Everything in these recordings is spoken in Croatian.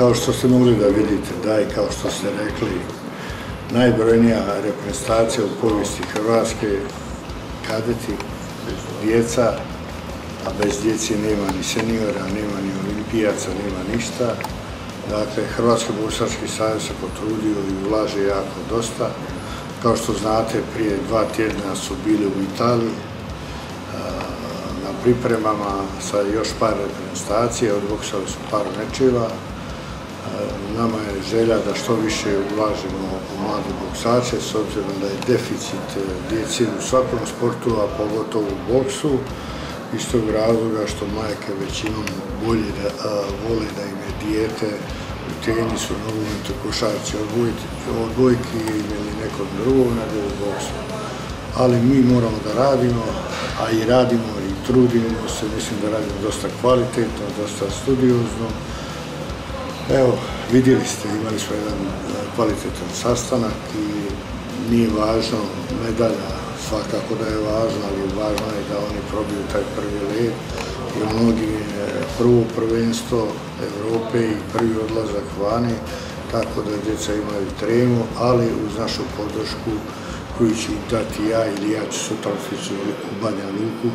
kao što ste mogli da vidite, da je kao što ste rekli, najbrojnija reprezentacija u povijesti Hrvatske, kadeti, djeca, a bez djeci nema ni seniora, nema ni olimpijaca, nema ništa. Dakle, Hrvatski boksarski savez se potrudio i ulaže jako dosta. Kao što znate, prije dva tjedna su bili u Italiji na pripremama sa još par reprezentacija, odboksali su par mečeva. Nama je želja da što više ulažemo u mlade boksače, s obzirom da je deficit e, djeci u svakom sportu, a pogotovo u boksu, iz tog razloga što majke većinom bolje da, vole da im je dijete u tenisu, nogometu, košarci, odbojki ili nekom drugom nego u boksu. Ali mi moramo da radimo, a i radimo i trudimo se, mislim da radimo dosta kvalitetno, dosta studiozno. Evo, vidjeli ste, imali smo jedan e, kvalitetan sastanak i nije važno medalja, svakako da je važno, ali važno je da oni probiju taj prvi led, jer mnogi je prvo prvenstvo Europe i prvi odlazak vani, tako da djeca imaju tremu, ali uz našu podršku koju ću dati ja ili ja ću sutra u Banja Luku,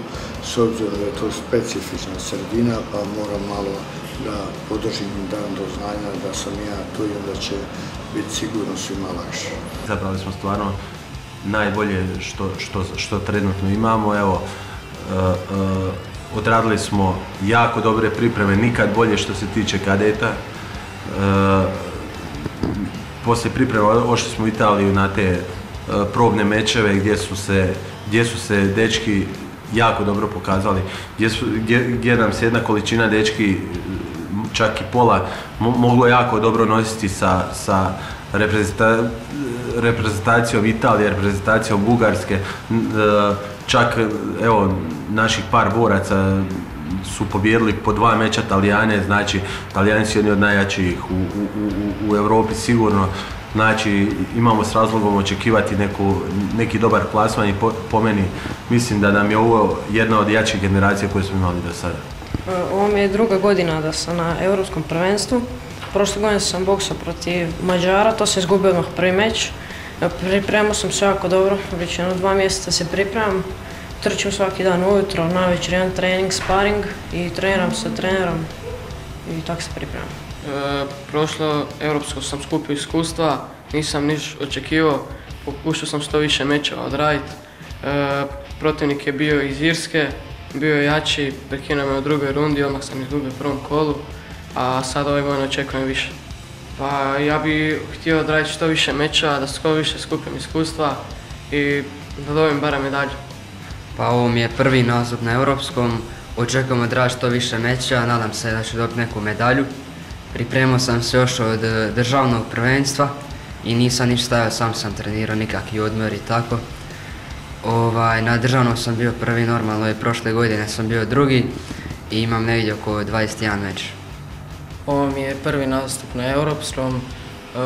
s obzirom da je to specifična sredina, pa moram malo da podržim im dan do znanja da sam ja tu i onda će biti sigurno svima lakše. Zapravo smo stvarno najbolje što, što, što trenutno imamo. Evo, uh, odradili smo jako dobre pripreme, nikad bolje što se tiče kadeta. Uh, poslije priprema ošli smo u Italiju na te probne mečeve gdje su se, gdje su se dečki jako dobro pokazali, gdje, su, gdje, gdje nam se jedna količina dečki čak i pola moglo jako dobro nositi sa, sa reprezentacijom Italije, reprezentacijom Bugarske, e, čak evo naših par boraca su pobjedili po dva meča Talijane, znači Talijani su jedni od najjačih u, u, u Europi sigurno, znači imamo s razlogom očekivati neku, neki dobar plasman i po, po meni mislim da nam je ovo jedna od jačih generacija koje smo imali do sada. Ovo mi je druga godina da sam na europskom prvenstvu. Prošle godine sam boksao protiv Mađara, to se izgubio odmah prvi meč. Pripremao sam se jako dobro, već dva mjeseca se pripremam. Trčim svaki dan ujutro, navečer jedan trening, sparing i treniram sa trenerom i tako se pripremam. E, prošlo europsko sam skupio iskustva, nisam niš očekivao, pokušao sam što više mečeva odraditi. E, protivnik je bio iz Irske, bio je jači, prekinuo me u drugoj rundi, odmah sam izgubio u prvom kolu, a sad ove godine očekujem više. Pa ja bih htio odraditi što više meča, da što više skupim iskustva i da dobijem barem medalju. Pa ovo mi je prvi nastup na europskom, očekujem odraditi što više meča, nadam se da ću dobiti neku medalju. Pripremao sam se još od državnog prvenstva i nisam ništa stavio, sam sam trenirao nikakvi odmor i tako. Ovaj, na državnom sam bio prvi normalno i prošle godine sam bio drugi i imam negdje oko 21 meč. Ovo mi je prvi nastup na europskom. E,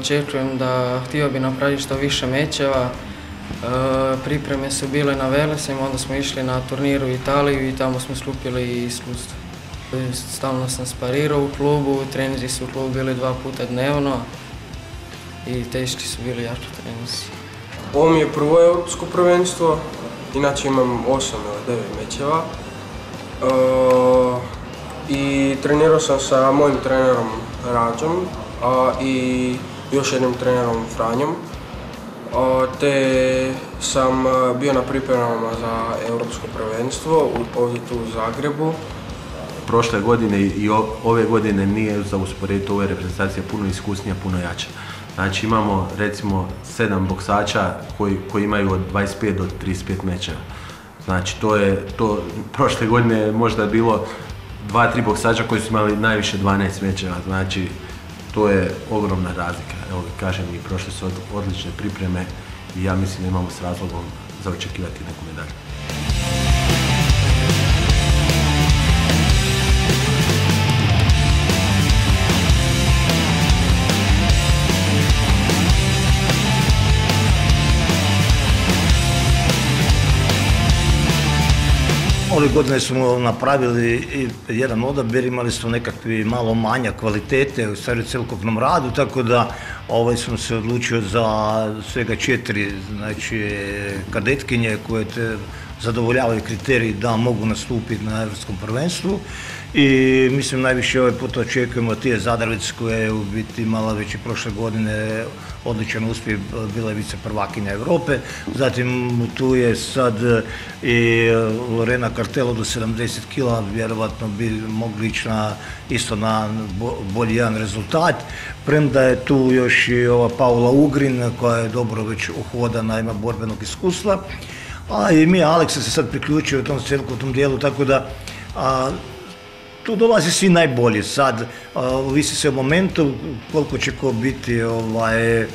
očekujem da htio bi napraviti što više mečeva. E, pripreme su bile na Velesima, onda smo išli na turniru u Italiju i tamo smo skupili iskustvo. Stalno sam sparirao u klubu, treneri su u klubu bili dva puta dnevno i teški su bili jako treninzi. Ovo mi je prvo europsko prvenstvo, inače imam 8 ili 9 mečeva. E, I trenirao sam sa mojim trenerom Rađom i još jednim trenerom Franjom. te sam bio na pripremama za europsko prvenstvo ovdje tu u Zagrebu. Prošle godine i ove godine nije za usporediti ove reprezentacije puno iskusnija, puno jača. Znači imamo recimo sedam boksača koji, koji imaju od 25 do 35 mečeva. Znači to je, to prošle godine možda je bilo dva, tri boksača koji su imali najviše 12 mečeva, znači to je ogromna razlika. Evo kažem i prošle su odlične pripreme i ja mislim da imamo s razlogom za očekivati neku medalju. Ove godine smo napravili jedan odabir, imali smo nekakvi malo manja kvalitete u stvari celokupnom radu, tako da ovaj sam se odlučio za svega četiri znači, kadetkinje koje te zadovoljavaju kriteriji da mogu nastupiti na Europskom prvenstvu i mislim najviše ovaj put očekujemo Tije Zadravec koja je u biti imala već i prošle godine odličan uspjeh, bila je vice prvakinja Europe, zatim tu je sad i Lorena Kartelo do 70 kila, vjerovatno bi mogli ići na, isto na bolji jedan rezultat, premda je tu još i ova Paula Ugrin koja je dobro već uhodana, ima borbenog iskustva, a i mi Aleksa se sad priključio u tom tom dijelu, tako da a, tu dolaze svi najbolji. Sad, ovisi se o momentu koliko će ko biti ovaj,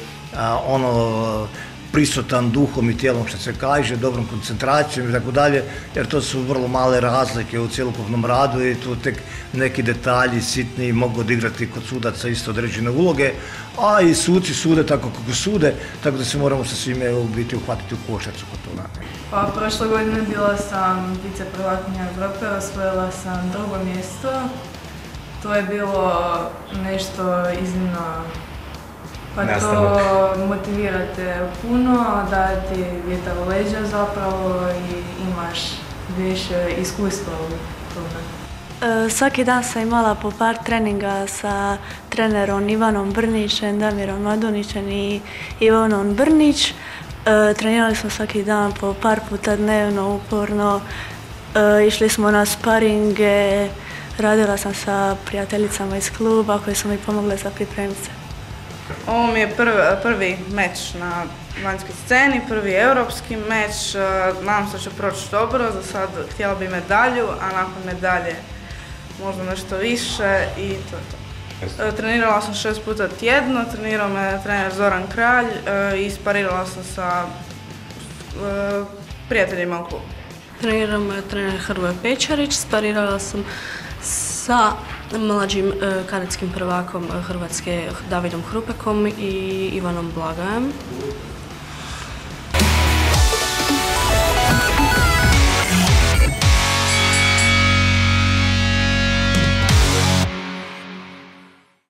ono prisutan duhom i tijelom što se kaže, dobrom koncentracijom i tako dalje, jer to su vrlo male razlike u cjelokupnom radu i tu tek neki detalji sitni mogu odigrati kod sudaca isto određene uloge, a i suci sude tako kako sude, tako da se moramo sa svime u biti uhvatiti u košacu kod toga. Pa prošle godine bila sam vice prvakinja Evrope, osvojila sam drugo mjesto. To je bilo nešto iznimno pa to motivirate puno, da ti vjetar u leđa zapravo i imaš više iskustva u tome. E, svaki dan sam imala po par treninga sa trenerom Ivanom Brnićem, Damirom Madunićem i Ivanom Brnić. E, trenirali smo svaki dan po par puta dnevno, uporno. E, išli smo na sparinge, radila sam sa prijateljicama iz kluba koje su mi pomogle za pripremice. Ovo mi je prvi, prvi meč na vanjskoj sceni, prvi europski meč. E, nadam se da će proći dobro, za sad htjela bi medalju, a nakon medalje možda nešto više i to je to. E, trenirala sam šest puta tjedno, trenirao me trener Zoran Kralj e, i sparirala sam sa prijateljima u klubu. Trenirao me trener Hrvoje Pečarić, sparirala sam sa mlađim e, kadetskim prvakom Hrvatske Davidom Hrupekom i Ivanom Blagajem.